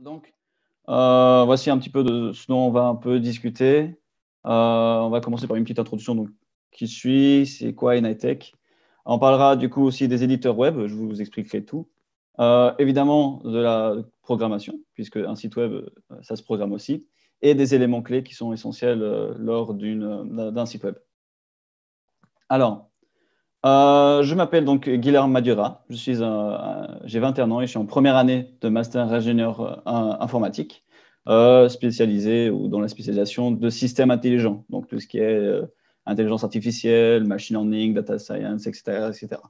Donc, euh, voici un petit peu de ce dont on va un peu discuter. Euh, on va commencer par une petite introduction. Donc, qui suis C'est quoi Enitech On parlera du coup aussi des éditeurs web. Je vous expliquerai tout. Euh, évidemment, de la programmation, puisque un site web, ça se programme aussi, et des éléments clés qui sont essentiels lors d'un site web. Alors, euh, je m'appelle donc Guilherme Madura. J'ai 21 ans et je suis en première année de master ingénieur euh, informatique, euh, spécialisé ou dans la spécialisation de systèmes intelligents, donc tout ce qui est intelligence artificielle, machine learning, data science, etc., etc.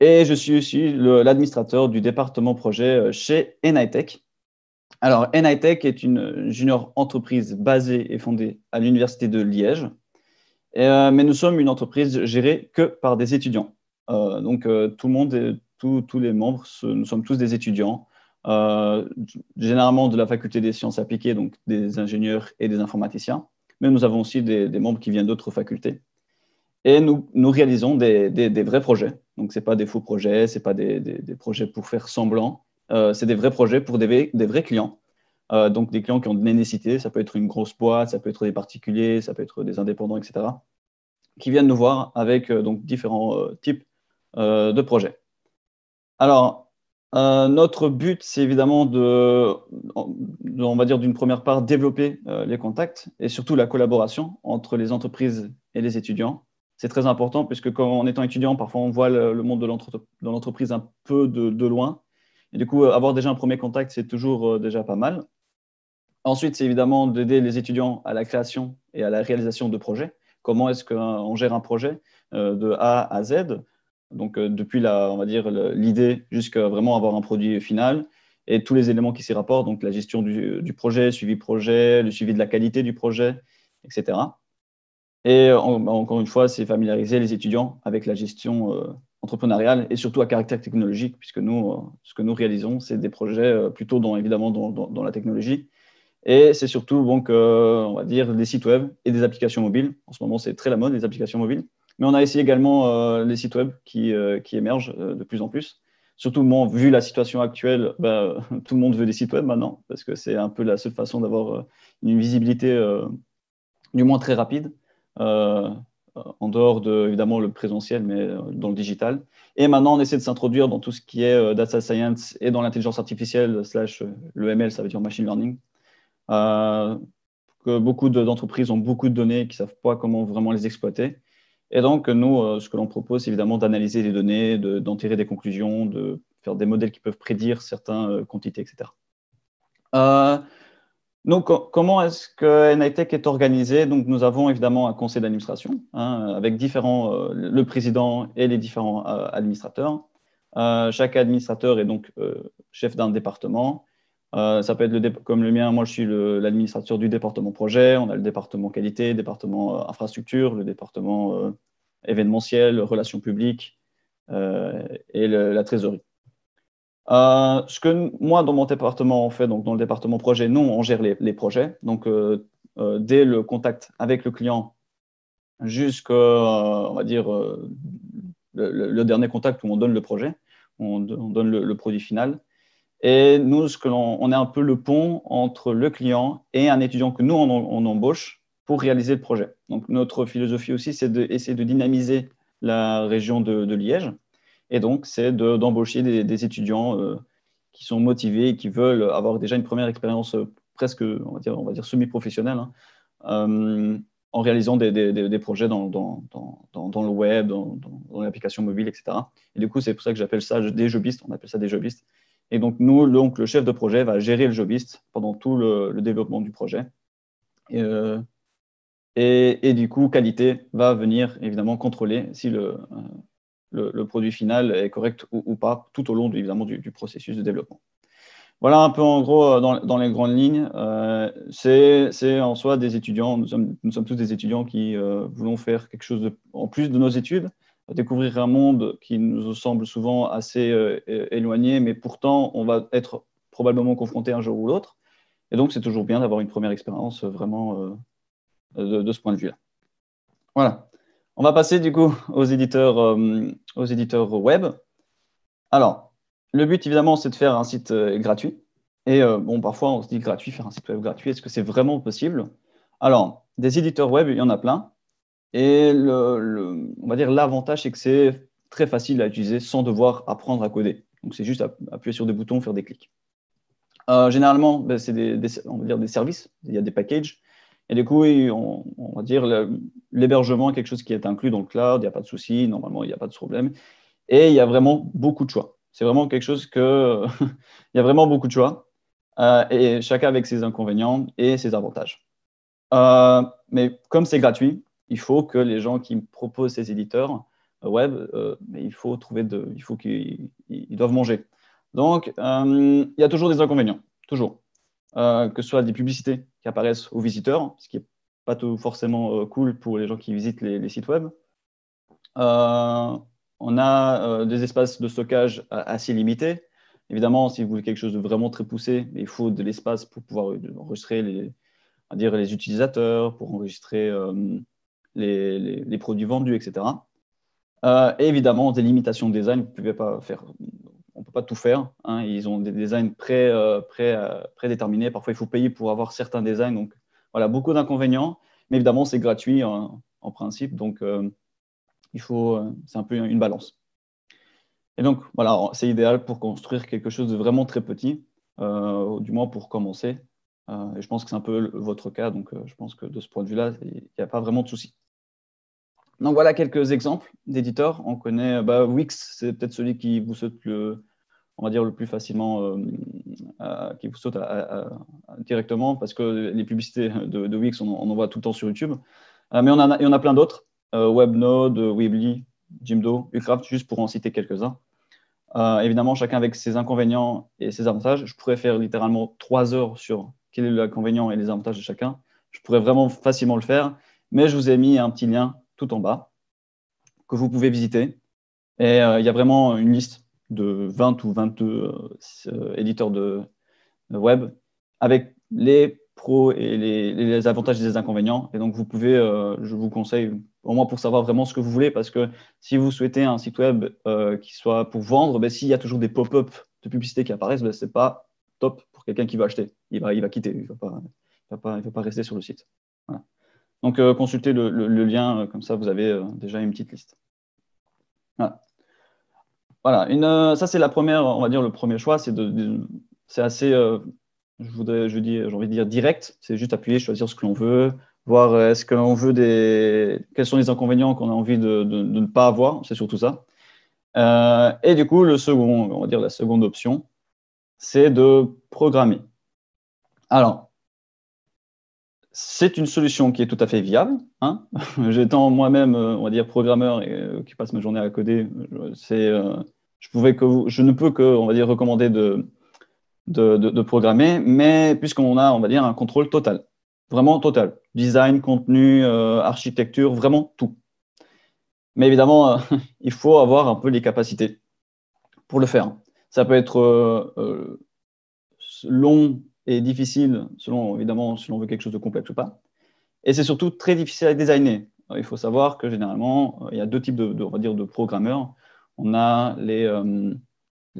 Et je suis aussi l'administrateur du département projet chez Enitech. Alors, Enitech est une junior entreprise basée et fondée à l'université de Liège, euh, mais nous sommes une entreprise gérée que par des étudiants. Euh, donc, euh, tout le monde, tous les membres, nous sommes tous des étudiants, généralement de la faculté des sciences appliquées, donc des ingénieurs et des informaticiens. Mais nous avons aussi des, membres qui viennent d'autres facultés. Et nous, réalisons des, vrais projets. Donc, ce pas des faux projets, ce pas des, projets pour faire semblant. c'est des vrais projets pour des, vrais clients. Euh, donc des clients qui ont de nécessité, ça peut être une grosse boîte, ça peut être des particuliers, ça peut être des indépendants, etc., qui viennent nous voir avec euh, donc différents euh, types de projets. Alors, notre but, c'est évidemment de, on va dire d'une première part, développer les contacts et surtout la collaboration entre les entreprises et les étudiants. C'est très important puisque quand, en étant étudiant, parfois on voit le, monde de l'entreprise un peu de, de, loin. Et du coup, avoir déjà un premier contact, c'est toujours déjà pas mal. Ensuite, c'est évidemment d'aider les étudiants à la création et à la réalisation de projets. Comment est-ce qu'on gère un projet euh, de A à Z? Donc, euh, depuis la, on va dire l'idée jusqu'à vraiment avoir un produit final et tous les éléments qui s'y rapportent, donc la gestion du, projet, suivi projet, le suivi de la qualité du projet, etc. Et encore une fois, c'est familiariser les étudiants avec la gestion euh, entrepreneuriale et surtout à caractère technologique, puisque nous, ce que nous réalisons, c'est des projets plutôt dans, évidemment dans la technologie, et c'est surtout, donc, on va dire, des sites web et des applications mobiles. En ce moment, c'est très la mode, les applications mobiles. Mais on a essayé également euh, les sites web qui, euh, qui émergent euh, de plus en plus. Surtout, vu la situation actuelle, bah, tout le monde veut des sites web maintenant, parce que c'est un peu la seule façon d'avoir une visibilité, du moins très rapide, en dehors de, évidemment, le présentiel, mais dans le digital. Et maintenant, on essaie de s'introduire dans tout ce qui est data science et dans l'intelligence artificielle, slash le ML, ça veut dire machine learning. Euh, que beaucoup d'entreprises ont beaucoup de données qui ne savent pas comment vraiment les exploiter. Et donc, nous, euh, ce que l'on propose, c'est évidemment d'analyser les données, d'en tirer des conclusions, de faire des modèles qui peuvent prédire certaines euh, quantités, etc. donc, comment est-ce que NITech est organisé? Donc, nous avons évidemment un conseil d'administration hein, avec différents, le président et les différents administrateurs. chaque administrateur est donc chef d'un département euh, ça peut être le comme le mien, moi je suis l'administrateur du département projet, on a le département qualité, département euh, infrastructure, le département euh, événementiel, relations publiques et la trésorerie. ce que moi, dans mon département, on fait, donc dans le département projet, nous, on gère les, projets. Donc, dès le contact avec le client jusqu'à, on va dire, le, dernier contact où on donne le projet, on, donne le, produit final. Et nous, on est un peu le pont entre le client et un étudiant que nous, on, embauche pour réaliser le projet. Donc, notre philosophie aussi, c'est d'essayer de, dynamiser la région de, Liège. Et donc, c'est d'embaucher des, étudiants euh, qui sont motivés et qui veulent avoir déjà une première expérience euh, presque, on va dire, semi-professionnelle, hein, euh, en réalisant des, projets dans, dans, le web, dans, l'application mobile, etc. Et du coup, c'est pour ça que j'appelle ça des jobistes. On appelle ça des jobistes. Et donc, nous, donc, le chef de projet va gérer le jobiste pendant tout le, développement du projet. Euh, et, du coup, qualité va venir évidemment contrôler si le, euh, le, produit final est correct ou, pas tout au long évidemment du, processus de développement. Voilà un peu en gros euh, dans, dans les grandes lignes. c'est en soi des étudiants, nous sommes, nous sommes tous des étudiants qui voulons faire quelque chose en plus de nos études découvrir un monde qui nous semble souvent assez euh, éloigné, mais pourtant on va être probablement confronté un jour ou l'autre. Et donc c'est toujours bien d'avoir une première expérience euh, vraiment euh, de, ce point de vue-là. Voilà. On va passer du coup aux éditeurs, aux éditeurs web. Alors, le but évidemment, c'est de faire un site gratuit. Et bon, parfois, on se dit gratuit, faire un site web gratuit, est-ce que c'est vraiment possible? Alors, des éditeurs web, il y en a plein. Et on va dire l'avantage, c'est que c'est très facile à utiliser sans devoir apprendre à coder. Donc, c'est juste appuyer sur des boutons, faire des clics. Euh, généralement, ben, c'est des, on va dire des services, il y a des packages. Et du coup, on, va dire l'hébergement est quelque chose qui est inclus dans le cloud, il n'y a pas de souci, normalement, il n'y a pas de problème. Et il y a vraiment beaucoup de choix. C'est vraiment quelque chose que. il y a vraiment beaucoup de choix. Euh, et chacun avec ses inconvénients et ses avantages. Euh, mais comme c'est gratuit, il faut que les gens qui proposent ces éditeurs web, mais il faut trouver il faut qu'ils doivent manger. Donc, euh, il y a toujours des inconvénients, toujours. Euh, que ce soit des publicités qui apparaissent aux visiteurs, ce qui n'est pas tout forcément euh, cool pour les gens qui visitent les, sites web. on a des espaces de stockage assez limités. Évidemment, si vous voulez quelque chose de vraiment très poussé, il faut de l'espace pour pouvoir enregistrer dire, les utilisateurs, pour enregistrer les, produits vendus, etc. et évidemment, des limitations de design. Vous pouvez pas faire on ne peut pas tout faire. Hein. Ils ont des designs euh, euh, prédéterminés. Parfois, il faut payer pour avoir certains designs. Donc, voilà, beaucoup d'inconvénients. Mais évidemment, c'est gratuit en, principe. Donc, euh, il faut, c'est un peu une balance. Et donc, voilà, c'est idéal pour construire quelque chose de vraiment très petit, du moins pour commencer. et je pense que c'est un peu votre cas. Donc, je pense que de ce point de vue-là, il n'y a pas vraiment de souci. Donc voilà quelques exemples d'éditeurs. On connaît bah, Wix, c'est peut-être celui qui vous saute le, on va dire le plus facilement, euh, qui vous saute directement parce que les publicités de, Wix, on, en voit tout le temps sur YouTube. Euh, mais on en a, il y en a plein d'autres. Euh, Webnode, Weebly, Jimdo, Ucraft, juste pour en citer quelques-uns. évidemment, chacun avec ses inconvénients et ses avantages. Je pourrais faire littéralement trois heures sur quel est l'inconvénient et les avantages de chacun. Je pourrais vraiment facilement le faire, mais je vous ai mis un petit lien tout en bas, que vous pouvez visiter. Et euh, il y a vraiment une liste de 20 ou 22 euh, éditeurs de, web avec les pros et les, avantages et les inconvénients. Et donc, vous pouvez, euh, je vous conseille, au moins pour savoir vraiment ce que vous voulez, parce que si vous souhaitez un site web qui soit pour vendre, ben, s'il y a toujours des pop-up de publicité qui apparaissent, ben, ce n'est pas top pour quelqu'un qui va acheter. Il va, il quitter, il ne va pas rester sur le site. Donc, euh, consultez le, lien, euh, comme ça, vous avez euh, déjà une petite liste. Voilà. Une, ça, c'est la première, on va dire, le premier choix. C'est de, assez, je voudrais, je dis, j'ai envie de dire direct. C'est juste appuyer, choisir ce que l'on veut, voir est-ce que l'on veut des, quels sont les inconvénients qu'on a envie de, ne pas avoir. C'est surtout ça. et du coup, le second, on va dire la seconde option, c'est de programmer. Alors, c'est une solution qui est tout à fait viable. Hein J'étant moi-même, euh, on va dire, programmeur et euh, qui passe ma journée à coder, euh, je, ne peux que, on va dire, recommander de, de, programmer, mais puisqu'on a, on va dire, un contrôle total, vraiment total, design, contenu, architecture, vraiment tout. Mais évidemment, il faut avoir un peu les capacités pour le faire. Ça peut être long est difficile, selon évidemment si l'on veut quelque chose de complexe ou pas. Et c'est surtout très difficile à designer. il faut savoir que généralement, euh, il y a deux types de, on va dire, de programmeurs. On a les, euh,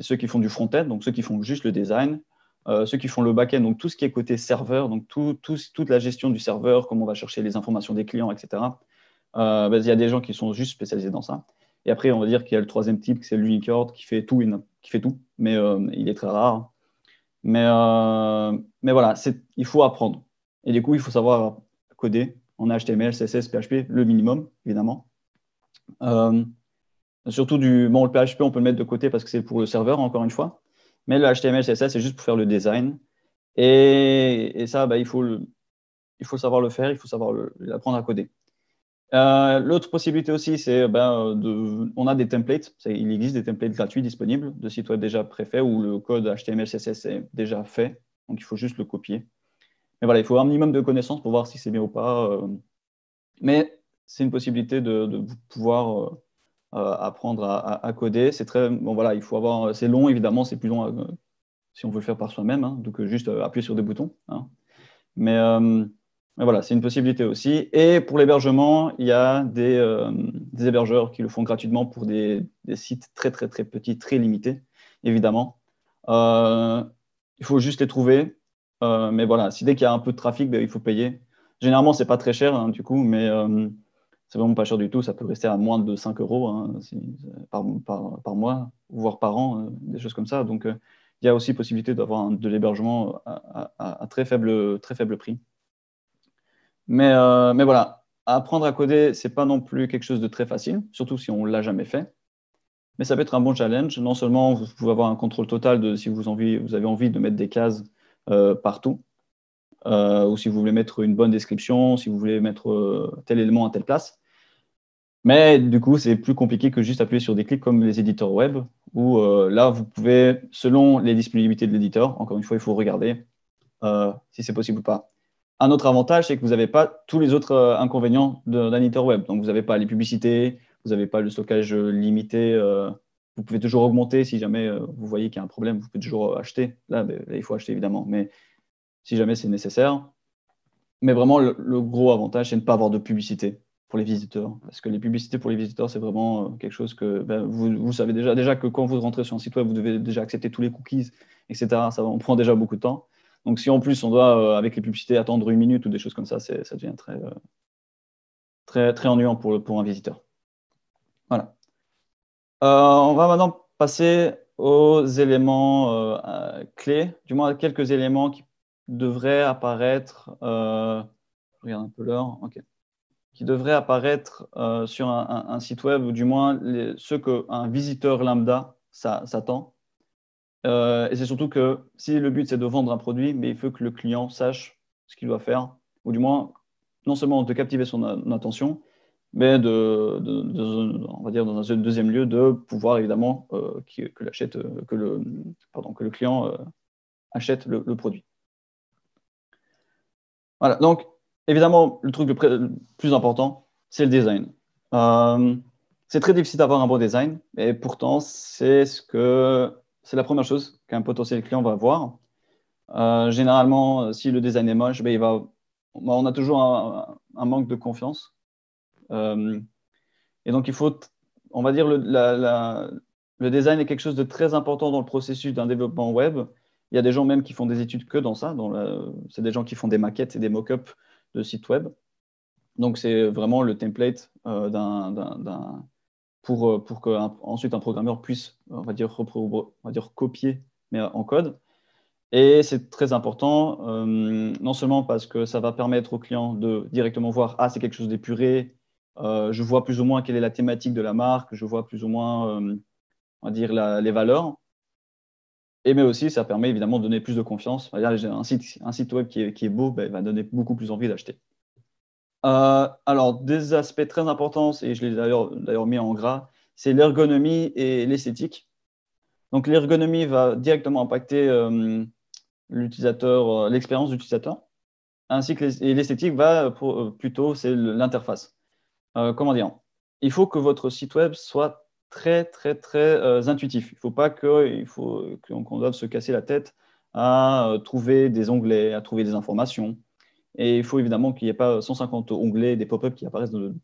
ceux qui font du front-end, donc ceux qui font juste le design, euh, ceux qui font le back-end, donc tout ce qui est côté serveur, donc tout, toute la gestion du serveur, comment on va chercher les informations des clients, etc. Ben, il y a des gens qui sont juste spécialisés dans ça. Et après, on va dire qu'il y a le troisième type, c'est l'unicorn qui qui fait tout, mais il est très rare. Mais, euh, mais voilà, il faut apprendre. Et du coup, il faut savoir coder en HTML, CSS, PHP, le minimum, évidemment. Euh, surtout du. Bon, le PHP, on peut le mettre de côté parce que c'est pour le serveur, encore une fois. Mais le HTML, CSS, c'est juste pour faire le design. Et, ça, bah, il, faut il faut savoir le faire, il faut savoir apprendre à coder. Euh, l'autre possibilité aussi, c'est ben, de, on a des templates. Il existe des templates gratuits disponibles de sites web déjà préfaits où le code HTML, CSS est déjà fait. Donc il faut juste le copier. Mais voilà, il faut un minimum de connaissances pour voir si c'est bien ou pas. Euh. Mais c'est une possibilité de, pouvoir euh, apprendre à, coder. C'est très bon. Voilà, il faut avoir. C'est long évidemment, c'est plus long si on veut le faire par soi-même, hein, donc juste appuyer sur des boutons. Hein. Mais voilà, c'est une possibilité aussi. Et pour l'hébergement, il y a des, euh, hébergeurs qui le font gratuitement pour des, sites très, très, très petits, très limités, évidemment. Euh, il faut juste les trouver. mais voilà, si dès qu'il y a un peu de trafic, ben, il faut payer. Généralement, c'est pas très cher hein, du coup, mais c'est vraiment pas cher du tout. Ça peut rester à moins de 5 euros hein, par, mois, voire par an, des choses comme ça. Donc, il y a aussi possibilité d'avoir de l'hébergement à, très, faible, très faible prix. Mais, mais voilà, apprendre à coder, c'est pas non plus quelque chose de très facile, surtout si on l'a jamais fait. Mais ça peut être un bon challenge. Non seulement vous pouvez avoir un contrôle total de si vous, avez envie de mettre des cases euh, partout, euh, ou si vous voulez mettre une bonne description, si vous voulez mettre euh, tel élément à telle place. Mais du coup, c'est plus compliqué que juste appuyer sur des clics comme les éditeurs web, où là, vous pouvez, selon les disponibilités de l'éditeur, encore une fois, il faut regarder si c'est possible ou pas. Un autre avantage, c'est que vous n'avez pas tous les autres inconvénients d'un éditeur web. Donc, vous n'avez pas les publicités, vous n'avez pas le stockage limité. Euh, vous pouvez toujours augmenter si jamais euh, vous voyez qu'il y a un problème, vous pouvez toujours acheter. Là, ben, il faut acheter évidemment, mais si jamais c'est nécessaire. Mais vraiment, le, gros avantage, c'est de ne pas avoir de publicité pour les visiteurs. Parce que les publicités pour les visiteurs, c'est vraiment euh, quelque chose que ben, vous, savez déjà, déjà que quand vous rentrez sur un site web, vous devez déjà accepter tous les cookies, etc. Ça on prend déjà beaucoup de temps. Donc si en plus on doit, avec les publicités, attendre une minute ou des choses comme ça, ça devient très, très, très ennuyant pour, pour un visiteur. Voilà. Euh, on va maintenant passer aux éléments euh, clés, du moins quelques éléments qui devraient apparaître. Euh, je regarde un peu l'heure. Qui devraient apparaître sur un, site web, ou du moins les, ceux qu'un visiteur lambda s'attend. Et c'est surtout que si le but c'est de vendre un produit, mais il faut que le client sache ce qu'il doit faire, ou du moins non seulement de captiver son attention, mais de, on va dire dans un deuxième lieu, de pouvoir évidemment euh, que, euh, que, le, pardon, que le client euh, achète le, produit. Voilà, donc évidemment, le truc le, plus important, c'est le design. c'est très difficile d'avoir un bon design, et pourtant, c'est ce que c'est la première chose qu'un potentiel client va voir. généralement, si le design est moche, ben, il va, on a toujours un manque de confiance euh, et donc, il faut, on va dire, le, le design est quelque chose de très important dans le processus d'un développement web. Il y a des gens même qui font des études que dans ça. C'est des gens qui font des maquettes et des mock-ups de sites web. Donc, c'est vraiment le template euh, d'un, pour, euh, pour qu'ensuite un, un programmeur puisse, on va dire, on va dire copier, mais en code. Et c'est très important, non seulement parce que ça va permettre au client de directement voir, ah, c'est quelque chose d'épuré, euh, je vois plus ou moins quelle est la thématique de la marque, je vois plus ou moins, euh, on va dire, les valeurs. Et mais aussi, ça permet évidemment de donner plus de confiance. Un site, un site web qui est, beau ben, va donner beaucoup plus envie d'acheter. Euh, alors, des aspects très importants, et je l'ai d'ailleurs mis en gras, c'est l'ergonomie et l'esthétique. Donc, l'ergonomie va directement impacter l'utilisateur, l'expérience d'utilisateur, ainsi que l'esthétique va plutôt, c'est l'interface. Euh, comment dire? Il faut que votre site web soit très, très, très euh, intuitif. Il ne faut pas qu'on doive se casser la tête à euh, trouver des onglets, à trouver des informations. Et il faut évidemment qu'il n'y ait pas 150 onglets, des pop-up qui apparaissent de,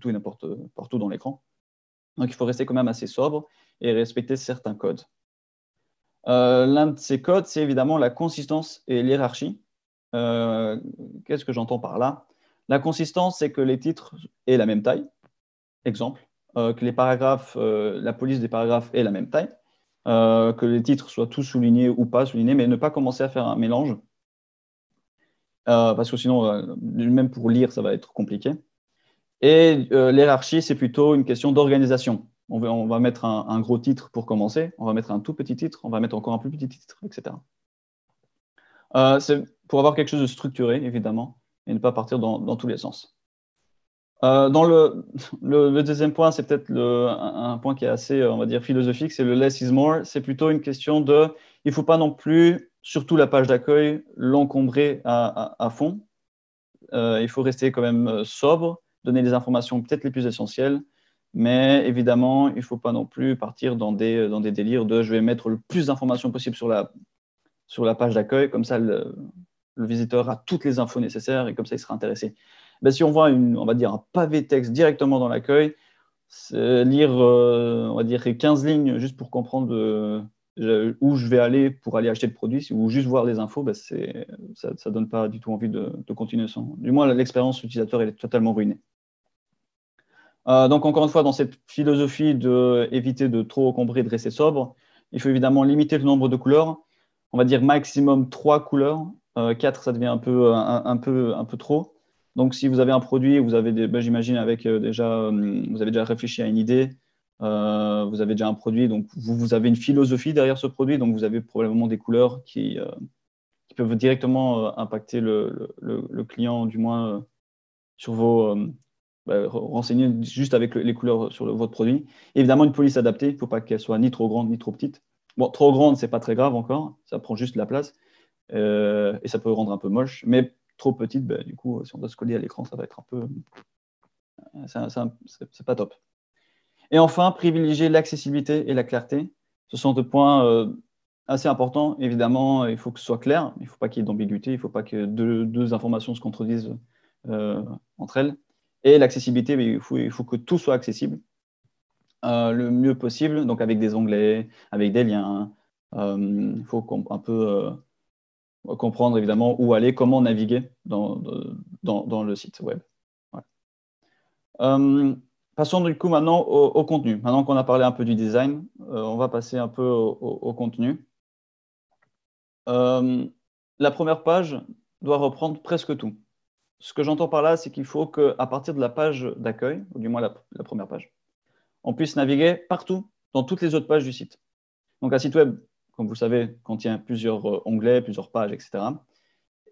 tout et n'importe partout dans l'écran. Donc il faut rester quand même assez sobre et respecter certains codes. L'un de ces codes, c'est évidemment la consistance et l'hierarchie. Qu'est-ce que j'entends par là? La consistance, c'est que les titres aient la même taille. Exemple, euh, que les paragraphes, euh, la police des paragraphes ait la même taille, euh, que les titres soient tous soulignés ou pas soulignés, mais ne pas commencer à faire un mélange. Parce que sinon, même pour lire, ça va être compliqué. Et l'hierarchie, c'est plutôt une question d'organisation. On va, mettre un, gros titre pour commencer, on va mettre un tout petit titre, on va mettre encore un plus petit titre, etc. c'est pour avoir quelque chose de structuré, évidemment et ne pas partir dans, tous les sens. Euh, dans le, le, deuxième point, c'est peut-être un, point qui est assez, on va dire, philosophique, c'est le less is more. C'est plutôt une question de, il ne faut pas non plus, surtout la page d'accueil, l'encombrer à, fond. Euh, il faut rester quand même sobre, donner les informations peut-être les plus essentielles, mais évidemment, il ne faut pas non plus partir dans des, dans des délires de je vais mettre le plus d'informations possible sur la, sur la page d'accueil, comme ça le, le visiteur a toutes les infos nécessaires et comme ça, il sera intéressé. Ben, si on voit une, on va dire un pavé texte directement dans l'accueil, lire euh, on va dire 15 lignes juste pour comprendre où je vais aller pour aller acheter le produit ou juste voir les infos, bah, ça ne donne pas du tout envie de, continuer sans. Du moins, l'expérience utilisateur est totalement ruinée. Euh, donc, encore une fois, dans cette philosophie d'éviter de, de trop encombrer, de rester sobre, il faut évidemment limiter le nombre de couleurs. On va dire maximum trois couleurs. Euh, quatre, ça devient un peu, un, peu, un peu trop. Donc, si vous avez un produit, vous avez, ben, j'imagine, avec euh, déjà, vous avez déjà réfléchi à une idée, euh, vous avez déjà un produit, donc vous, avez une philosophie derrière ce produit, donc vous avez probablement des couleurs qui, euh, peuvent directement euh, impacter le, client, du moins sur vos bah, renseigner juste avec les couleurs sur votre produit. évidemment, une police adaptée, il ne faut pas qu'elle soit ni trop grande ni trop petite. Bon, trop grande, c'est pas très grave encore, ça prend juste la place et ça peut rendre un peu moche, mais trop petite, bah, du coup, si on doit se coller à l'écran, ça va être un peu. C'est pas top. Et enfin, privilégier l'accessibilité et la clarté. Ce sont deux points euh, assez importants. Évidemment, il faut que ce soit clair, il ne faut pas qu'il y ait d'ambiguïté, il ne faut pas que deux, informations se contredisent euh, entre elles. Et l'accessibilité, il faut, que tout soit accessible euh, le mieux possible, donc avec des onglets, avec des liens. il faut un peu comprendre évidemment où aller, comment naviguer dans, dans, le site web. Passons du coup maintenant au, contenu. Maintenant qu'on a parlé un peu du design, euh, on va passer un peu au, contenu. Euh, la première page doit reprendre presque tout. Ce que j'entends par là, c'est qu'il faut qu'à partir de la page d'accueil, ou du moins la, première page, on puisse naviguer partout dans toutes les autres pages du site. Donc un site web, comme vous le savez, contient plusieurs euh, onglets, plusieurs pages, etc.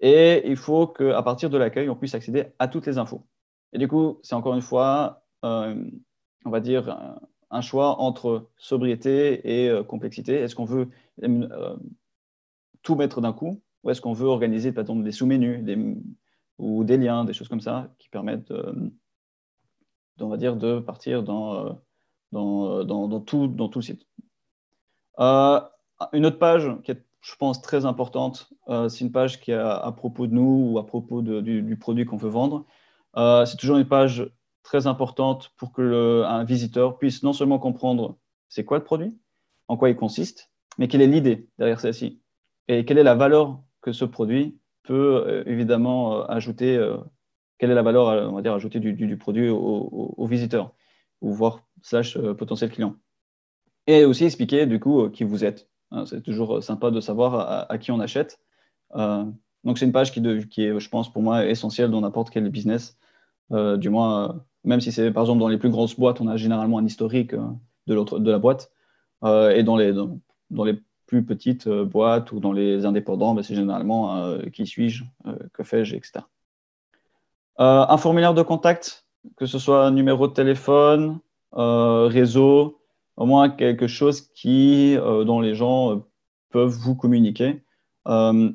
Et il faut qu'à partir de l'accueil, on puisse accéder à toutes les infos. Et du coup, c'est encore une fois on va dire, un choix entre sobriété et euh, complexité. Est-ce qu'on veut euh, tout mettre d'un coup ou est-ce qu'on veut organiser, par exemple, des sous-menus ou des liens, des choses comme ça qui permettent, on va dire, de partir dans, dans, tout, dans tout le site. une autre page qui est, je pense, très importante, c'est une page qui est à, propos de nous ou à propos du, produit qu'on veut vendre. c'est toujours une page très importante pour que un visiteur puisse non seulement comprendre c'est quoi le produit, en quoi il consiste, mais quelle est l'idée derrière celle-ci et quelle est la valeur que ce produit peut euh, évidemment euh, ajouter, euh, quelle est la valeur on va dire, ajoutée du, produit au, visiteur ou voir slash potentiel client. Et aussi expliquer du coup qui vous êtes. Hein, c'est toujours sympa de savoir à, qui on achète. donc c'est une page qui, qui, est, je pense, pour moi essentielle dans n'importe quel business, du moins même si c'est par exemple dans les plus grosses boîtes, on a généralement un historique euh, de, de la boîte. Euh, et dans les, dans, les plus petites euh, boîtes ou dans les indépendants, ben, c'est généralement qui suis-je, que fais-je, etc. un formulaire de contact, que ce soit un numéro de téléphone, réseau, au moins quelque chose qui, dont les gens peuvent vous communiquer.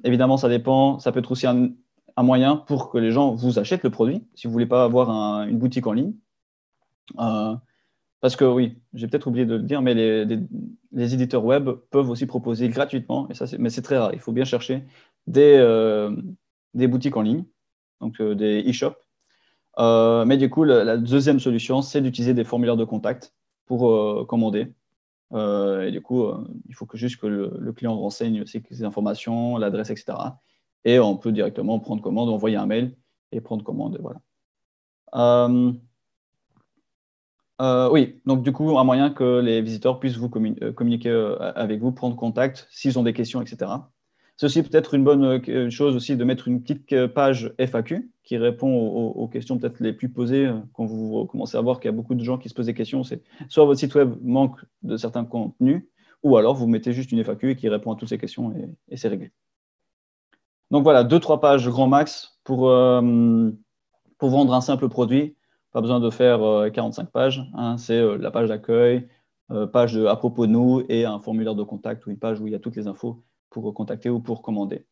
évidemment, ça dépend. Ça peut être aussi un, un moyen pour que les gens vous achètent le produit, si vous voulez pas avoir une boutique en ligne. Euh, parce que oui, j'ai peut-être oublié de le dire, mais les, éditeurs web peuvent aussi proposer gratuitement, et ça, mais c'est très rare, il faut bien chercher des, euh, des boutiques en ligne, donc euh, des e-shops. mais du coup, la, deuxième solution, c'est d'utiliser des formulaires de contact pour commander. et du coup, il faut que juste que le, client renseigne ses informations, l'adresse, etc et on peut directement prendre commande, envoyer un mail et prendre commande. Voilà. Euh, euh, oui, donc du coup, un moyen que les visiteurs puissent vous euh, communiquer avec vous, prendre contact s'ils ont des questions, etc. Aussi peut-être une bonne chose aussi de mettre une petite page FAQ qui répond aux, questions peut-être les plus posées quand vous commencez à voir qu'il y a beaucoup de gens qui se posent des questions. C'est soit votre site web manque de certains contenus, ou alors vous mettez juste une FAQ qui répond à toutes ces questions et c'est réglé. Donc voilà, deux, trois pages grand max pour, euh, pour vendre un simple produit. Pas besoin de faire 45 euh, pages. Hein. c'est euh, la page d'accueil, page de, à propos de nous et un formulaire de contact ou une page où il y a toutes les infos pour contacter ou pour commander.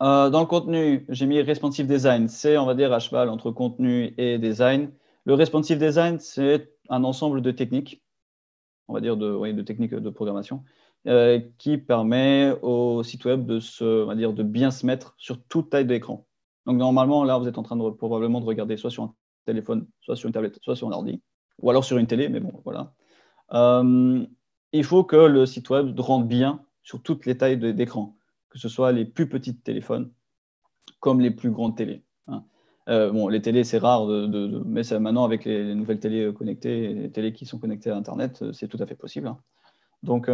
dans le contenu, j'ai mis responsive design. C'est, on va dire, à cheval entre contenu et design. Le responsive design, c'est un ensemble de techniques, on va dire de, de techniques de programmation, euh, qui permet au site web de, se, on va dire, de bien se mettre sur toute taille d'écran. Donc normalement, là, vous êtes en train de, probablement de regarder soit sur un téléphone, soit sur une tablette, soit sur un ordi, ou alors sur une télé, mais bon, voilà. Euh, il faut que le site web rentre bien sur toutes les tailles d'écran, que ce soit les plus petits téléphones comme les plus grandes télés. Hein. Euh, bon, les télés, c'est rare, de, mais maintenant, avec les, nouvelles télés connectées, les télés qui sont connectées à Internet, c'est tout à fait possible. Hein. Donc,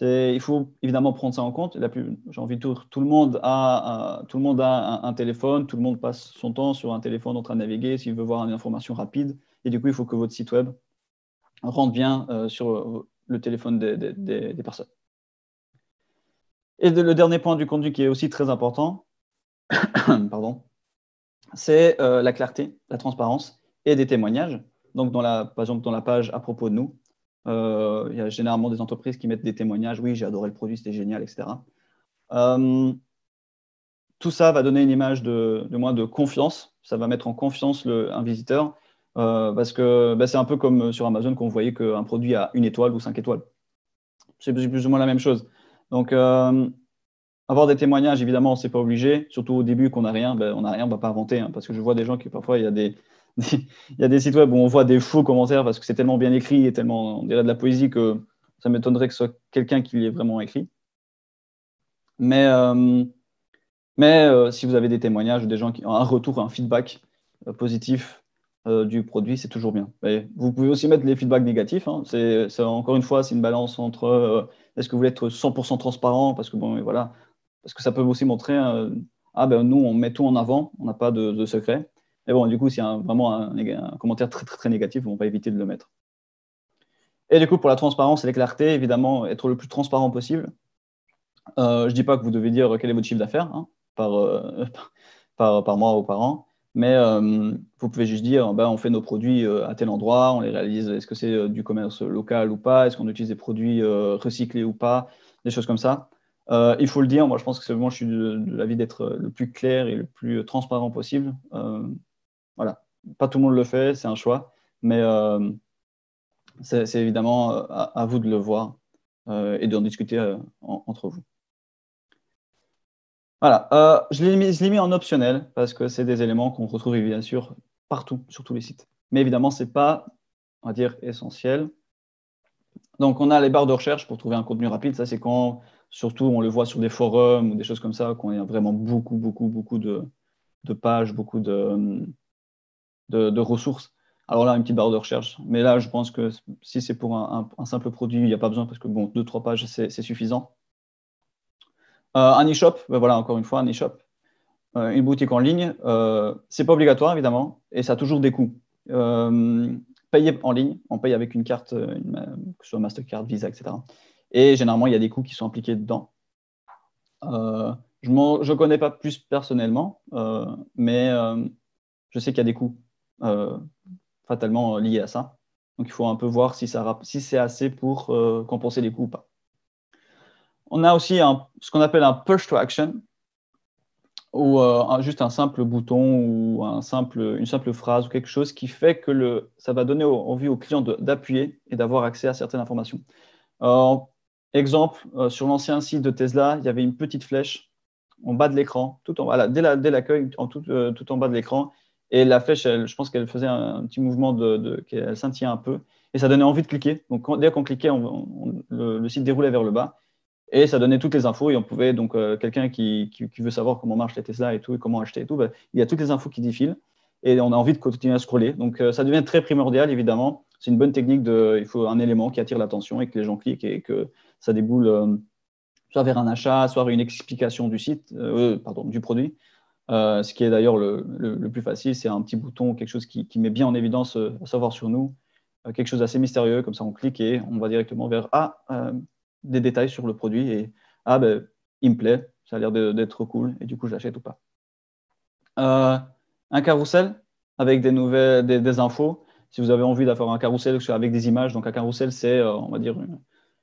il faut évidemment prendre ça en compte. J'ai envie de tout le monde a, tout le monde a un, téléphone, tout le monde passe son temps sur un téléphone en train de naviguer s'il veut voir une information rapide. Et du coup, il faut que votre site web rentre bien euh, sur le téléphone des, personnes. Et le dernier point du contenu qui est aussi très important, pardon, c'est euh, la clarté, la transparence et des témoignages. Donc, dans la, par exemple, dans la page à propos de nous, euh, il y a généralement des entreprises qui mettent des témoignages. Oui, j'ai adoré le produit, c'était génial, etc. Euh, tout ça va donner une image de, de moins de confiance. Ça va mettre en confiance un visiteur euh, parce que bah, c'est un peu comme sur Amazon vous voyez qu'un produit a une étoile ou cinq étoiles. C'est plus, ou moins la même chose. Donc, avoir des témoignages, évidemment, c'est pas obligé. Surtout au début, qu'on n'a rien, ben, on n'a rien, on va pas inventer. Hein, parce que je vois des gens qui parfois, il y a des, il y a des sites web où on voit des faux commentaires parce que c'est tellement bien écrit et tellement, on dirait de la poésie que ça m'étonnerait que ce soit quelqu'un qui l'ait vraiment écrit. Mais, euh, mais euh, si vous avez des témoignages ou des gens qui ont un retour, un feedback euh, positif du produit, c'est toujours bien. vous pouvez aussi mettre les feedbacks négatifs. Hein. C'est, encore une fois, c'est une balance entre est-ce que vous voulez être 100% transparent parce que bon, voilà, parce que ça peut aussi montrer ah ben nous on met tout en avant, on n'a pas de, de secret. Mais bon, du coup, a vraiment un, commentaire très, très, très négatif, on va éviter de le mettre. Et du coup, pour la transparence et la clarté, évidemment, être le plus transparent possible. Euh, je ne dis pas que vous devez dire quel est votre chiffre d'affaires hein, par, euh, par, par, mois ou par an, mais euh, vous pouvez juste dire ben, on fait nos produits à tel endroit, on les réalise, est-ce que c'est du commerce local ou pas, est-ce qu'on utilise des produits recyclés ou pas, des choses comme ça. il faut le dire, moi je pense que c'est vraiment, je suis de l'avis d'être le plus clair et le plus transparent possible. Voilà. Pas tout le monde le fait, c'est un choix, mais euh, c'est évidemment euh, à, vous de le voir euh, et d'en discuter entre vous. Voilà, je l'ai mis, en optionnel parce que c'est des éléments qu'on retrouve bien sûr partout, sur tous les sites. Mais évidemment, ce n'est pas, on va dire, essentiel. Donc, on a les barres de recherche pour trouver un contenu rapide. Ça, c'est quand, surtout, on le voit sur des forums ou des choses comme ça, qu'on a vraiment beaucoup, beaucoup, beaucoup de pages, beaucoup de, de, ressources. Alors là, une petite barre de recherche. Mais là, je pense que si c'est pour un, simple produit, il n'y a pas besoin parce que bon, deux, trois pages, c'est suffisant. Euh, un e-shop, ben voilà, encore une fois, un e-shop. Euh, une boutique en ligne, euh, c'est pas obligatoire évidemment, et ça a toujours des coûts. Euh, payer en ligne, on paye avec une carte, que ce soit Mastercard, Visa, etc. Et généralement, il y a des coûts qui sont impliqués dedans. je ne connais pas plus personnellement, mais je sais qu'il y a des coûts fatalement euh, lié à ça. Donc il faut un peu voir si, si c'est assez pour euh, compenser les coûts ou pas. On a aussi un, ce qu'on appelle un push to action, ou juste un simple bouton ou un une simple phrase ou quelque chose qui fait que le, ça va donner envie au client d'appuyer et d'avoir accès à certaines informations. exemple, sur l'ancien site de Tesla, il y avait une petite flèche en bas de l'écran, dès l'accueil, tout en bas de l'écran, et la flèche, je pense qu'elle faisait un, petit mouvement, de, qu'elle scintillait un peu. Et ça donnait envie de cliquer. Donc, dès qu'on cliquait, le, site déroulait vers le bas. Et ça donnait toutes les infos. Et on pouvait, donc, euh, quelqu'un qui, veut savoir comment marche les Tesla et tout, et comment acheter et tout, bah, il y a toutes les infos qui défilent. Et on a envie de continuer à scroller. Donc, euh, ça devient très primordial, évidemment. C'est une bonne technique de. Il faut un élément qui attire l'attention et que les gens cliquent et que ça déboule euh, soit vers un achat, soit vers une explication du site, pardon, du produit. Euh, ce qui est d'ailleurs le, plus facile, c'est un petit bouton, quelque chose qui, met bien en évidence euh, à savoir sur nous, euh, quelque chose d'assez mystérieux, comme ça on clique et on va directement vers Ah, des détails sur le produit et Ah, ben, il me plaît, ça a l'air d'être cool et du coup je l'achète ou pas. un carrousel avec des nouvelles, des, infos. Si vous avez envie d'avoir un carrousel avec des images, donc un carrousel c'est, on va dire,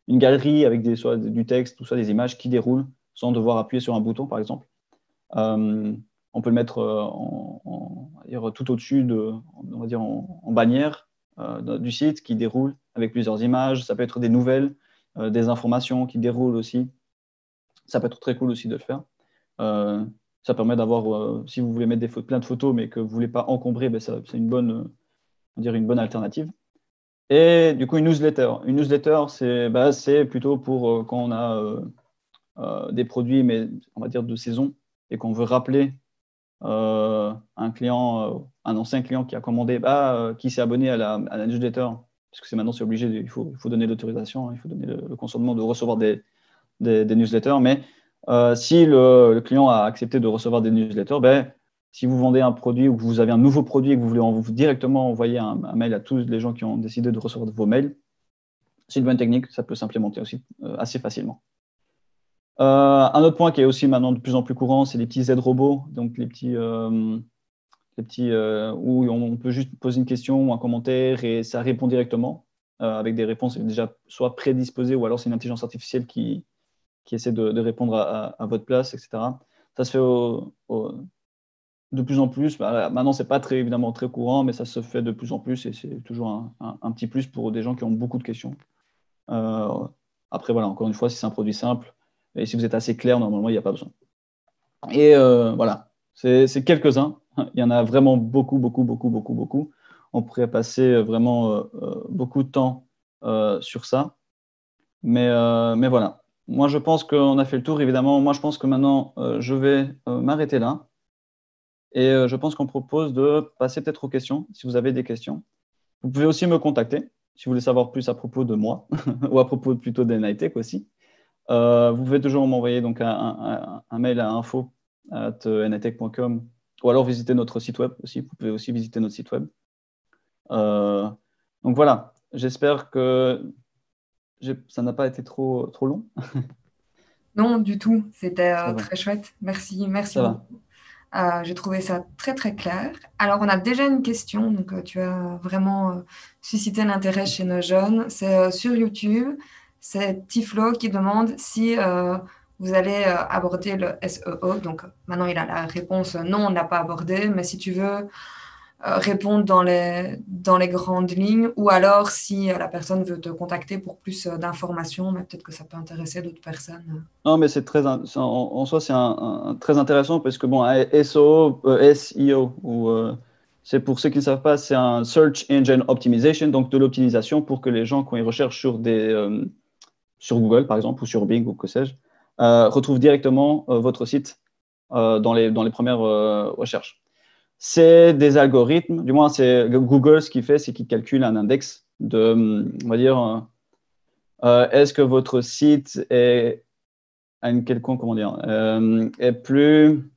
une, galerie avec des, soit du texte, tout ça, des images qui déroulent sans devoir appuyer sur un bouton par exemple on peut le mettre euh, tout au-dessus de, on va dire en, bannière euh, du site qui déroule avec plusieurs images. Ça peut être des nouvelles, euh, des informations qui déroulent aussi. Ça peut être très cool aussi de le faire. ça permet d'avoir, si vous voulez mettre plein de photos, mais que vous ne voulez pas encombrer, ben c'est une bonne, dire une bonne alternative. Et du coup, une newsletter. Une newsletter, c'est bah, plutôt pour quand on a des produits, mais on va dire de saison, et qu'on veut rappeler un client, un ancien client qui a commandé, bah, qui s'est abonné à la, newsletter, parce que c'est maintenant c'est obligé, il, faut, donner l'autorisation, hein, il faut donner le, consentement de recevoir des, newsletters. Mais si le, client a accepté de recevoir des newsletters, ben, si vous vendez un produit ou vous avez un nouveau produit et que vous voulez directement envoyer un, mail à tous les gens qui ont décidé de recevoir vos mails, c'est une bonne technique, ça peut s'implémenter aussi euh, assez facilement. Euh, un autre point qui est aussi maintenant de plus en plus courant, c'est les petits aides robots, donc les petits, euh, petits où on peut juste poser une question ou un commentaire et ça répond directement avec des réponses déjà soit prédisposées ou alors c'est une intelligence artificielle qui, qui essaie de, répondre à, votre place, etc. Ça se fait de plus en plus. Bah, maintenant, c'est pas très évidemment très courant, mais ça se fait de plus en plus et c'est toujours un, petit plus pour des gens qui ont beaucoup de questions. Euh, après, voilà, encore une fois, si c'est un produit simple et si vous êtes assez clair, normalement, il n'y a pas besoin. Et euh, voilà, c'est quelques-uns. Il y en a vraiment beaucoup, beaucoup, beaucoup, beaucoup, beaucoup. On pourrait passer vraiment euh, beaucoup de temps sur ça. Mais, voilà. Moi, je pense qu'on a fait le tour, évidemment. Moi, je pense que maintenant, je vais m'arrêter là. Et euh, je pense qu'on propose de passer peut-être aux questions, si vous avez des questions. Vous pouvez aussi me contacter si vous voulez savoir plus à propos de moi ou à propos plutôt d'Enitech aussi. Euh, vous pouvez toujours m'envoyer donc un, mail à info.enitech.com ou alors visiter notre site web aussi. Vous pouvez aussi visiter notre site web. Euh, donc voilà, j'espère que ça n'a pas été trop, trop long. non, du tout. C'était très chouette. Merci, merci beaucoup. Euh, j'ai trouvé ça très très clair. Alors on a déjà une question, donc euh, tu as vraiment euh, suscité l'intérêt chez nos jeunes. C'est sur YouTube, c'est Tiflo qui demande si vous allez aborder le SEO. Donc maintenant il a la réponse non, on ne l'a pas abordé, mais si tu veux euh, répondre dans les, dans les grandes lignes ou alors si euh, la personne veut te contacter pour plus euh, d'informations, mais peut-être que ça peut intéresser d'autres personnes. Non, mais c'est très, en, soi, c'est très intéressant parce que bon, SEO, SEO, ou, c'est pour ceux qui ne savent pas, c'est un Search Engine Optimization, donc de l'optimisation pour que les gens, quand ils recherchent sur, des, sur Google, par exemple, ou sur Bing, ou que sais-je, retrouvent directement votre site dans, les, dans les premières recherches c'est des algorithmes, du moins c'est Google ce qu'il fait, c'est qu'il calcule un index de, on va dire, euh, est-ce que votre site est comment euh, est plus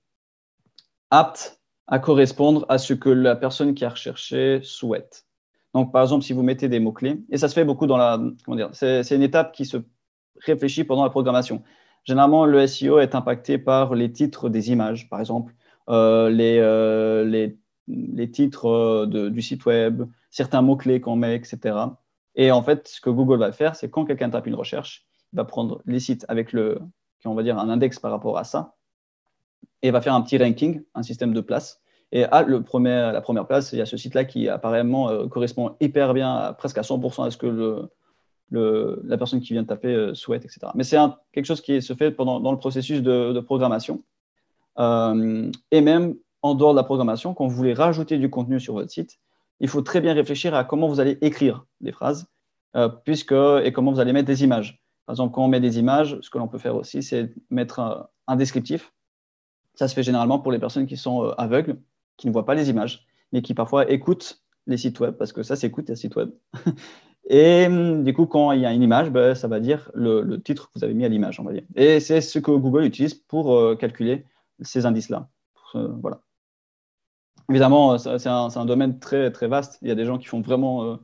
apte à correspondre à ce que la personne qui a recherché souhaite. Donc, par exemple, si vous mettez des mots-clés, et ça se fait beaucoup dans la, comment dire, c'est une étape qui se réfléchit pendant la programmation. Généralement, le SEO est impacté par les titres des images, par exemple. Euh, euh, les, les, titres euh, du site web, certains mots-clés qu'on met, etc. Et en fait, ce que Google va faire, c'est quand quelqu'un tape une recherche, il va prendre les sites avec le, on va dire, un index par rapport à ça, et va faire un petit ranking, un système de places. Et à premier, la première place, il y a ce site-là qui apparemment correspond hyper bien, presque à 100% à ce que le, la personne qui vient de taper souhaite, etc. Mais c'est quelque chose qui se fait pendant, dans le processus de, programmation. Euh, et même en dehors de la programmation, quand vous voulez rajouter du contenu sur votre site, il faut très bien réfléchir à comment vous allez écrire des phrases euh, puisque, et comment vous allez mettre des images. Par exemple, quand on met des images, ce que l'on peut faire aussi, c'est mettre un, descriptif. Ça se fait généralement pour les personnes qui sont euh, aveugles, qui ne voient pas les images, mais qui parfois écoutent les sites web, parce que ça s'écoute les sites web. Et hum, du coup, quand il y a une image, ben, ça va dire le, titre que vous avez mis à l'image, on va dire. Et c'est ce que Google utilise pour calculer ces indices-là. voilà. Évidemment, c'est un, domaine très, très vaste. Il y a des gens qui font vraiment euh,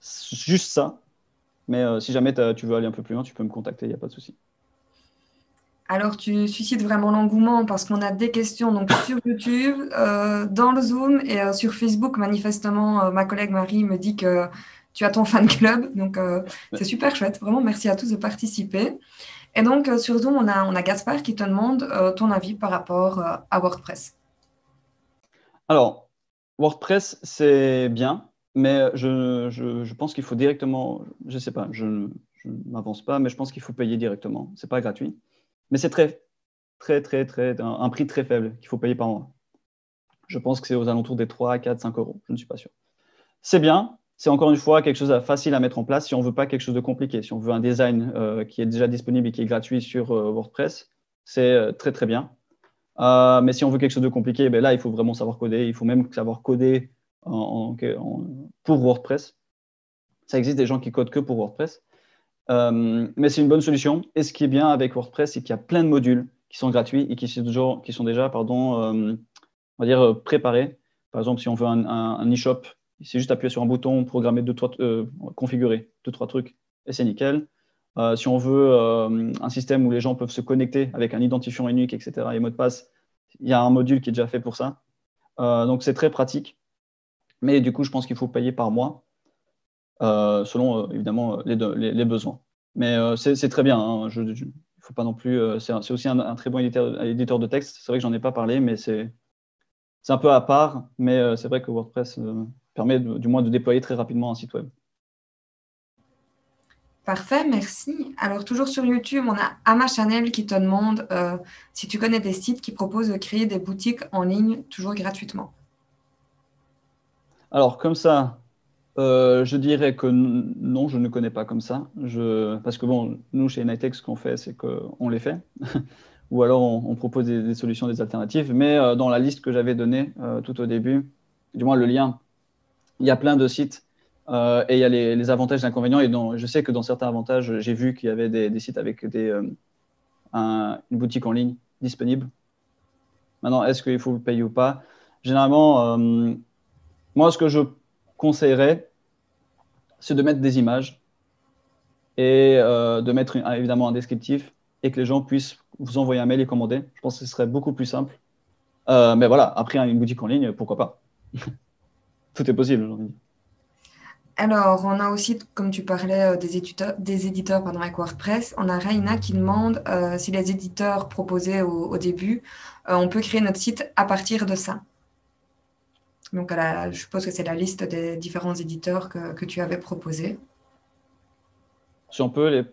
juste ça. Mais euh, si jamais tu veux aller un peu plus loin, tu peux me contacter, il n'y a pas de souci. Alors, tu suscites vraiment l'engouement parce qu'on a des questions donc, sur YouTube, euh, dans le Zoom et sur Facebook. Manifestement, ma collègue Marie me dit que tu as ton fan club. Donc, c'est super chouette. Vraiment, merci à tous de participer. Et donc, euh, sur Zoom, on a, on a Gaspard qui te demande euh, ton avis par rapport euh, à WordPress. Alors, WordPress, c'est bien, mais je, je, pense qu'il faut directement, je ne sais pas, je ne m'avance pas, mais je pense qu'il faut payer directement. Ce n'est pas gratuit. Mais c'est très, très, très, très, un, prix très faible qu'il faut payer par mois. Je pense que c'est aux alentours des 3, 4, 5 euros. Je ne suis pas sûr. C'est bien, c'est encore une fois quelque chose de facile à mettre en place si on ne veut pas quelque chose de compliqué. Si on veut un design qui est déjà disponible et qui est gratuit sur WordPress, c'est très très bien. mais si on veut quelque chose de compliqué, ben là, il faut vraiment savoir coder. Il faut même savoir coder pour WordPress. Ça existe des gens qui codent que pour WordPress. Mais c'est une bonne solution. Et ce qui est bien avec WordPress, c'est qu'il y a plein de modules qui sont gratuits et qui sont, déjà pardon, on va dire, préparés. Par exemple, si on veut un, un e-shop c'est juste appuyer sur un bouton, programmer deux, trois, euh, configurer deux, trois trucs, et c'est nickel. Euh, si on veut euh, un système où les gens peuvent se connecter avec un identifiant unique, etc., et mot de passe, il y a un module qui est déjà fait pour ça. donc c'est très pratique. Mais du coup, je pense qu'il faut payer par mois, selon évidemment les, besoins. Mais c'est très bien. Hein. Je, faut pas non plus. c'est aussi un, très bon éditeur, éditeur de texte. C'est vrai que j'en ai pas parlé, mais c'est un peu à part. Mais c'est vrai que WordPress permet du moins de déployer très rapidement un site web. Parfait, merci. Alors, toujours sur YouTube, on a Ama Chanel qui te demande euh, si tu connais des sites qui proposent de créer des boutiques en ligne toujours gratuitement. Alors, comme ça, euh, je dirais que non, je ne connais pas comme ça. Je... Parce que, bon, nous, chez Nitex, ce qu'on fait, c'est qu'on les fait. Ou alors, on, propose des, solutions, des alternatives. Mais euh, dans la liste que j'avais donnée tout au début, du moins le lien il y a plein de sites euh, et il y a les, avantages et les inconvénients. Et je sais que dans certains avantages, j'ai vu qu'il y avait des, sites avec des, euh, une boutique en ligne disponible. Maintenant, est-ce qu'il faut le payer ou pas? Généralement, euh, moi, ce que je conseillerais, c'est de mettre des images et de mettre évidemment un descriptif et que les gens puissent vous envoyer un mail et commander. Je pense que ce serait beaucoup plus simple. mais voilà, après, une boutique en ligne, pourquoi pas? Tout est possible aujourd'hui. Alors, on a aussi, comme tu parlais, euh, des éditeurs, des éditeurs pardon, avec WordPress. On a Raina qui demande euh, si les éditeurs proposés au, début, euh, on peut créer notre site à partir de ça. Donc, je suppose que c'est la liste des différents éditeurs que, tu avais proposés. Si on peut, les,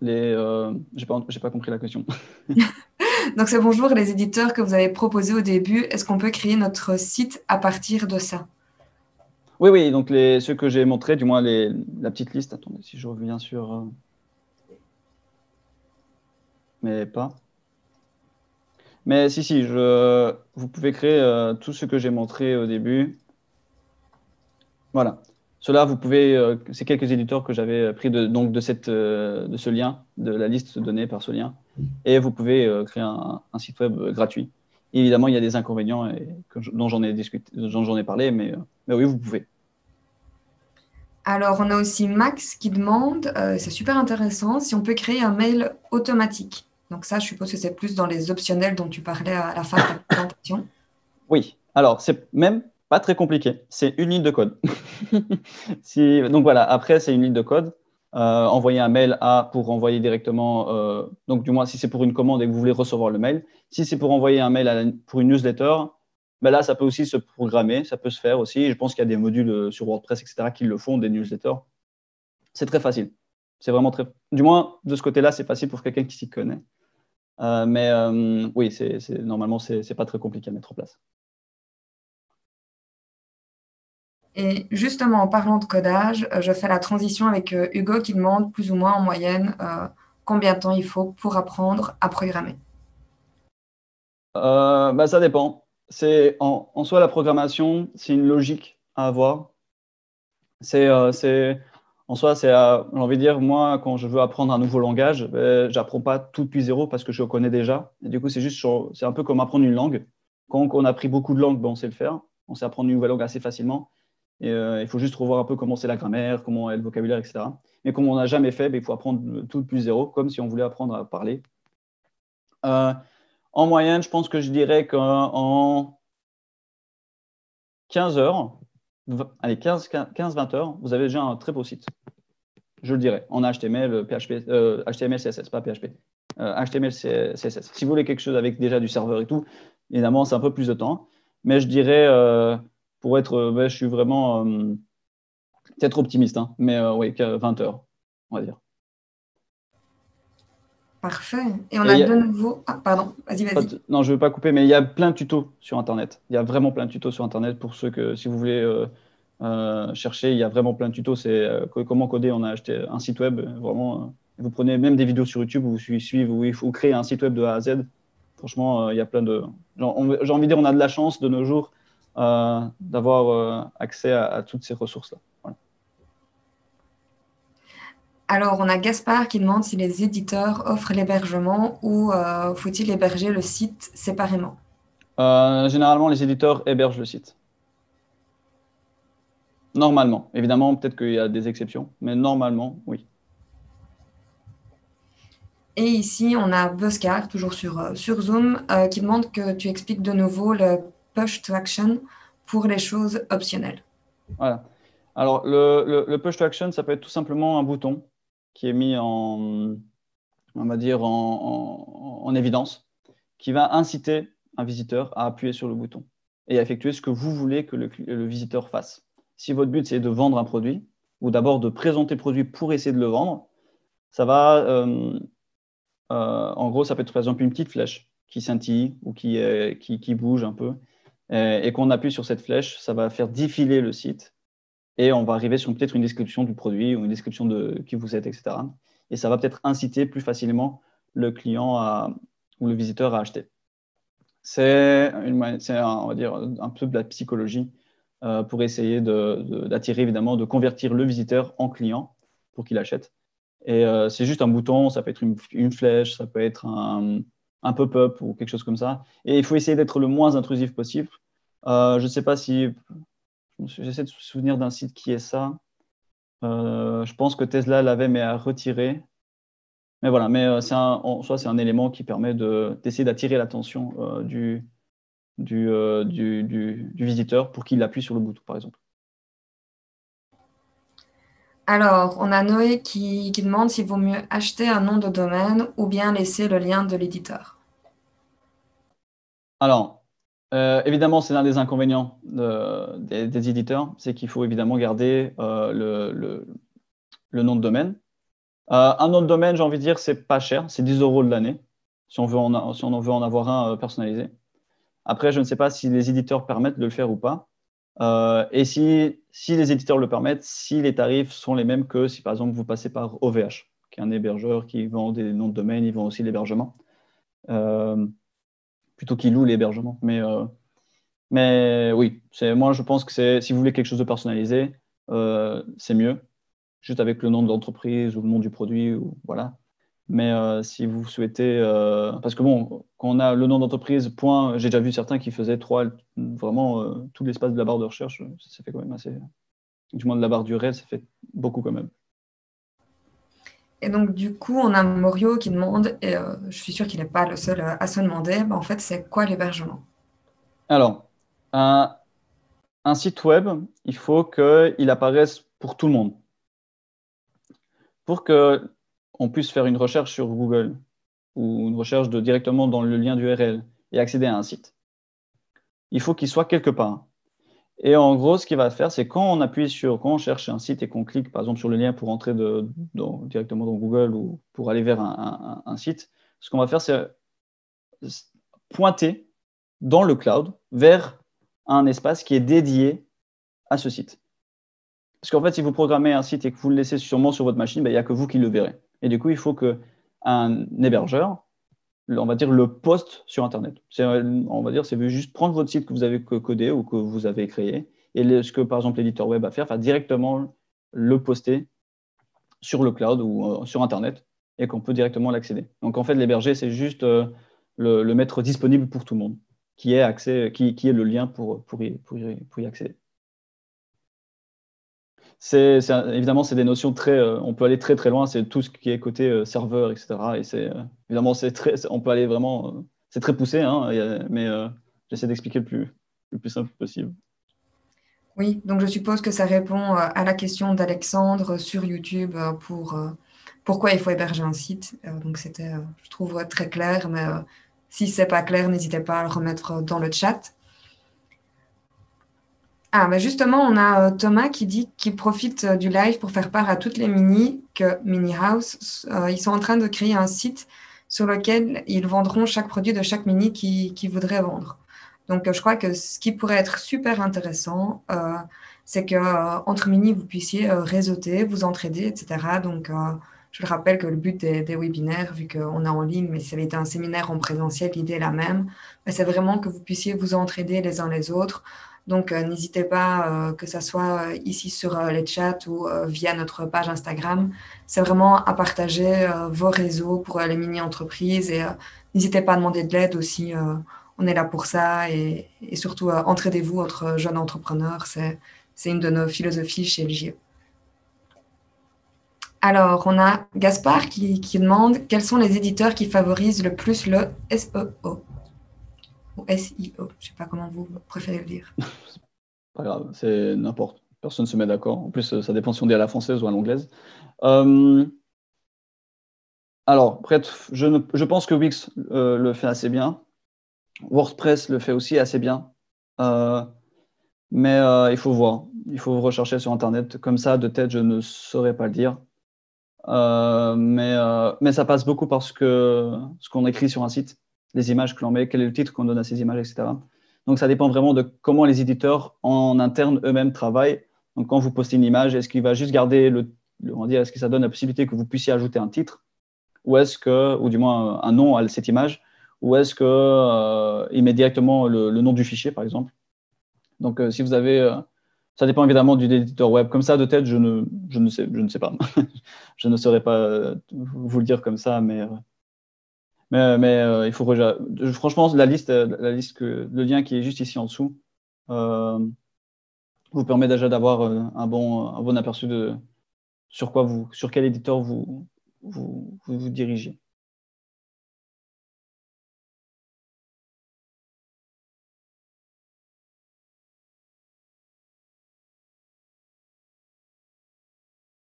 les j'ai pas, pas compris la question. Donc, c'est bonjour les éditeurs que vous avez proposés au début. Est-ce qu'on peut créer notre site à partir de ça? Oui, oui, donc les, ceux que j'ai montrés, du moins les, la petite liste. Attendez, si je reviens sur. Euh, mais pas. Mais si, si, vous pouvez créer euh, tout ce que j'ai montré au début. Voilà. Cela, vous pouvez. Euh, c'est quelques éditeurs que j'avais pris de, donc de, cette, de ce lien, de la liste donnée par ce lien. Et vous pouvez créer un, site web gratuit. évidemment, il y a des inconvénients dont j'en ai ai parlé, mais oui, vous pouvez. Alors, on a aussi Max qui demande, euh, c'est super intéressant, si on peut créer un mail automatique. Donc ça, je suppose que c'est plus dans les optionnels dont tu parlais à la fin de ta présentation. Oui, alors c'est même pas très compliqué. C'est une ligne de code. donc voilà, après, c'est une ligne de code. Euh, envoyer un mail à pour envoyer directement, euh, donc du moins si c'est pour une commande et que vous voulez recevoir le mail. Si c'est pour envoyer un mail pour une newsletter, ben là, ça peut aussi se programmer, ça peut se faire aussi. Je pense qu'il y a des modules euh, sur WordPress, etc., qui le font, des newsletters. C'est très facile. C'est vraiment très. Du moins, de ce côté-là, c'est facile pour quelqu'un qui s'y connaît. Euh, mais euh, oui, c'est, normalement, ce n'est pas très compliqué à mettre en place. Et justement, en parlant de codage, je fais la transition avec Hugo qui demande plus ou moins en moyenne combien de temps il faut pour apprendre à programmer. Bah, ça dépend c'est en, soi la programmation, c'est une logique à avoir. C'est, euh, en soi, c'est, euh, j'ai envie de dire, moi, quand je veux apprendre un nouveau langage, ben, j'apprends pas tout depuis zéro parce que je le connais déjà. Et du coup, c'est juste, c'est un peu comme apprendre une langue. Quand on a appris beaucoup de langues, ben, on sait le faire. On sait apprendre une nouvelle langue assez facilement. Et euh, il faut juste revoir un peu comment c'est la grammaire, comment est le vocabulaire, etc. Mais comme on n'a jamais fait, ben, il faut apprendre tout depuis zéro, comme si on voulait apprendre à parler. En moyenne, je pense que je dirais qu'en 15 heures, 15-20 heures, vous avez déjà un très beau site. Je le dirais, en HTML, PHP, HTML, CSS, pas PHP. HTML, CSS. Si vous voulez quelque chose avec déjà du serveur et tout, évidemment, c'est un peu plus de temps. Mais je dirais, euh, pour être, euh, je suis vraiment euh, peut-être optimiste, hein, mais oui, 20 heures, on va dire. Parfait. Et on a, de nouveau. Ah, pardon, vas-y, vas-y. Non, je ne veux pas couper, mais il y a plein de tutos sur Internet. Il y a vraiment plein de tutos sur Internet pour ceux que, si vous voulez euh, cherchez, il y a vraiment plein de tutos. C'est comment coder. On a acheté un site web. Vraiment, vous prenez même des vidéos sur YouTube où vous suivez où il faut créer un site web de A à Z. Franchement, il y a plein de. J'ai envie de dire, on a de la chance de nos jours d'avoir accès à, toutes ces ressources-là. Alors, on a Gaspard qui demande si les éditeurs offrent l'hébergement ou euh, faut-il héberger le site séparément? Euh, Généralement, les éditeurs hébergent le site. Normalement. Évidemment, peut-être qu'il y a des exceptions, mais normalement, oui. Et ici, on a Buzzcar, toujours sur, euh, sur Zoom, qui demande que tu expliques de nouveau le push to action pour les choses optionnelles. Voilà. Alors, le push to action, ça peut être tout simplement un bouton qui est mis en, on va dire, en, évidence, qui va inciter un visiteur à appuyer sur le bouton et à effectuer ce que vous voulez que le, visiteur fasse. Si votre but, c'est de vendre un produit, ou d'abord de présenter le produit pour essayer de le vendre, ça va, euh, euh, en gros, ça peut être par exemple une petite flèche qui scintille ou qui, qui, bouge un peu, et qu'on appuie sur cette flèche, ça va faire défiler le site et on va arriver sur peut-être une description du produit ou une description de qui vous êtes, etc. Et ça va peut-être inciter plus facilement le client ou le visiteur à acheter. C'est, on va dire, un peu de la psychologie euh, pour essayer d'attirer, évidemment, de convertir le visiteur en client pour qu'il achète. Et euh, c'est juste un bouton, ça peut être une, flèche, ça peut être un, un pop-up ou quelque chose comme ça. Et il faut essayer d'être le moins intrusif possible. Euh, je ne sais pas si J'essaie de me souvenir d'un site qui est ça. Euh, je pense que Tesla l'avait, mais a retiré. Mais voilà, mais euh, c'est en soi, c'est un élément qui permet d'essayer d'attirer l'attention euh, du, du, du, visiteur pour qu'il appuie sur le bouton, par exemple. Alors, on a Noé qui, qui demande s'il vaut mieux acheter un nom de domaine ou bien laisser le lien de l'éditeur. Alors, euh, évidemment, c'est l'un des inconvénients des, éditeurs, c'est qu'il faut évidemment garder euh, le, nom de domaine. Euh, un nom de domaine, j'ai envie de dire, c'est pas cher, c'est 10 euros de l'année, si, on veut en, si on veut en avoir un personnalisé. Après, je ne sais pas si les éditeurs permettent de le faire ou pas. et si, si, les éditeurs le permettent, si les tarifs sont les mêmes que si par exemple vous passez par OVH, qui est un hébergeur qui vend des noms de domaine, ils vendent aussi l'hébergement plutôt qu'ils louent l'hébergement. Mais, euh, mais oui, moi je pense que si vous voulez quelque chose de personnalisé, euh, c'est mieux, juste avec le nom de l'entreprise ou le nom du produit, ou, voilà. Mais euh, si vous souhaitez, parce que bon, quand on a le nom d'entreprise, point, j'ai déjà vu certains qui faisaient trois, vraiment tout l'espace de la barre de recherche, ça fait quand même assez, du moins de la barre du réel, ça fait beaucoup quand même. Et donc, du coup, on a Morio qui demande, et euh, je suis sûre qu'il n'est pas le seul à se demander, bah, en fait, c'est quoi l'hébergement? Alors, un, site web, il faut qu'il apparaisse pour tout le monde. Pour qu'on puisse faire une recherche sur Google ou une recherche de, directement dans le lien d'URL et accéder à un site, il faut qu'il soit quelque part. Et en gros, ce qu'il va faire, c'est quand on appuie sur, quand on cherche un site et qu'on clique par exemple sur le lien pour entrer directement dans Google ou pour aller vers un, site, ce qu'on va faire, c'est pointer dans le cloud vers un espace qui est dédié à ce site. Parce qu'en fait, si vous programmez un site et que vous le laissez sûrement sur votre machine, ben, il n'y a que vous qui le verrez. Et du coup, il faut qu'un hébergeur on va dire, le post sur Internet. On va dire, c'est juste prendre votre site que vous avez codé ou que vous avez créé et ce que, par exemple, l'éditeur web va faire, faire directement le poster sur le cloud ou euh, sur Internet et qu'on peut directement l'accéder. Donc, en fait, l'héberger, c'est juste euh, le, mettre disponible pour tout le monde, qui est, accès, qui, qui est le lien pour, pour, pour y accéder c'est évidemment c'est des notions très euh, on peut aller très très loin. C'est tout ce qui est côté euh, serveur etc et c'est euh, évidemment c'est très on peut aller vraiment c'est très poussé hein, mais j'essaie d'expliquer le plus le plus simple possible. Oui donc je suppose que ça répond à la question d'Alexandre sur YouTube pour pourquoi il faut héberger un site. Donc c'était je trouve très clair mais si c'est pas clair n'hésitez pas à le remettre dans le chat ah, mais justement, on a euh, Thomas qui dit qu'il profite euh, du live pour faire part à toutes les mini que Mini House, euh, ils sont en train de créer un site sur lequel ils vendront chaque produit de chaque mini qu'ils voudraient vendre. Donc, je crois que ce qui pourrait être super intéressant, c'est qu'entre mini, vous puissiez réseauter, vous entraider, etc. Donc, je le rappelle que le but des, webinaires, vu qu'on est en ligne, mais si ça avait été un séminaire en présentiel, l'idée est la même, c'est vraiment que vous puissiez vous entraider les uns les autres. Donc, n'hésitez pas, que ce soit ici sur les chats ou via notre page Instagram, c'est vraiment à partager vos réseaux pour les mini-entreprises et n'hésitez pas à demander de l'aide aussi on est là pour ça et, surtout euh, entraidez-vous entre jeunes entrepreneurs. C'est, une de nos philosophies chez LGE. Alors, on a Gaspard qui, demande quels sont les éditeurs qui favorisent le plus le SEO ou SEO. Je ne sais pas comment vous préférez le dire. pas grave, c'est n'importe. Personne ne se met d'accord. En plus, ça dépend si on dit à la française ou à l'anglaise. Euh, alors, je, pense que Wix euh, le fait assez bien. WordPress le fait aussi assez bien. Euh, mais euh, il faut voir. Il faut rechercher sur Internet. Comme ça, de tête, je ne saurais pas le dire. Euh, mais, mais ça passe beaucoup que ce qu'on écrit sur un site, les images que l'on met, quel est le titre qu'on donne à ces images, etc. Donc ça dépend vraiment de comment les éditeurs en interne eux-mêmes travaillent. Donc quand vous postez une image, est-ce qu'il va juste garder le, on est-ce que ça donne la possibilité que vous puissiez ajouter un titre, ou est-ce que, ou du moins un nom à cette image, ou est-ce qu'il euh, met directement le, nom du fichier, par exemple? Donc, euh, si vous avez. Euh, ça dépend évidemment du éditeur web. Comme ça, de tête, je ne, je ne, sais, je ne sais pas. je ne saurais pas vous le dire comme ça, mais. Mais, mais il faut franchement la liste, la liste que, le lien qui est juste ici en dessous vous permet déjà d'avoir un bon, un bon aperçu de sur quoi vous, sur quel éditeur vous, vous, vous, vous dirigez.